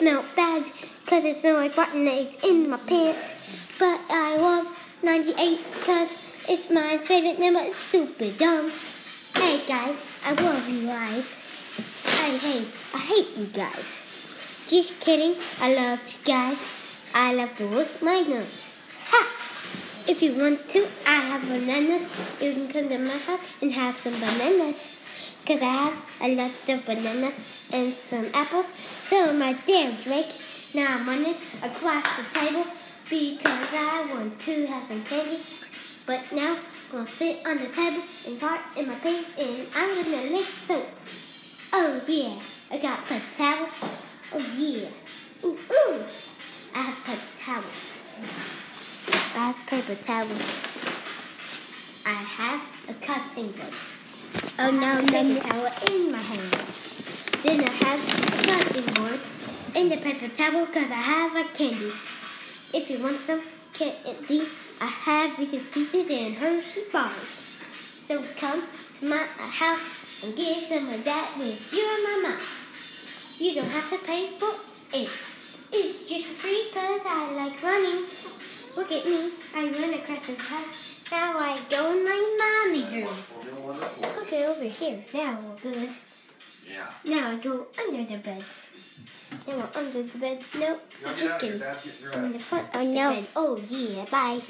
smell bad because it smells like rotten eggs in my pants. But I love 98 because it's my favorite number. It's dumb. Hey guys, I love you guys. I hate, I hate you guys. Just kidding. I love you guys. I love to lick my nose. Ha! If you want to, I have bananas. You can come to my house and have some bananas. Cause I have a lot of bananas and some apples. So my damn drink. Now I'm running across the table because I want to have some candy. But now I'm gonna sit on the table and fart in my pants and I'm gonna lick soap. Oh yeah, I got paper towels. Oh yeah. Ooh, ooh. I have paper towels. I have paper towels. I have a cutting board. Oh no, no, towel in my hand. Then I have a cutting board in the paper towel because I have a candy. If you want some candy, I have Reese's Pieces and Hershey bars. So come to my house and get some of that with your mama. You don't have to pay for it. It's just free because I like running. Look at me. I run across the house. Now I go in my mommy's room. Look at over here. Now we're good. Yeah. Now I go under the bed. Now we're under the bed. Nope. You want Just to get out of here? kidding. Dad's getting In the front of oh, the bed. Oh yeah. Bye.